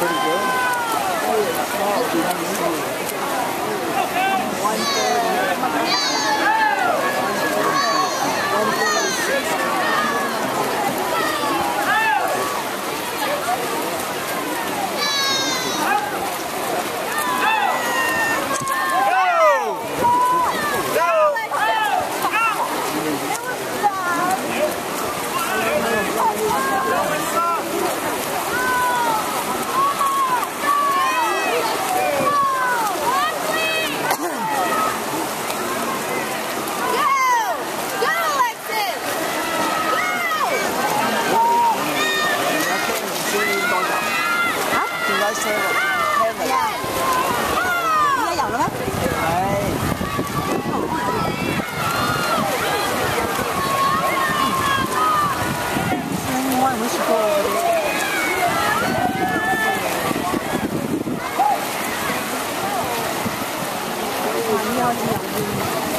pretty good. Oh, gói xe rồi thêm rồi. Dạ. Nó giàu lắm á. Đấy ngoài Mexico Hãy subscribe cho không bỏ lỡ những video hấp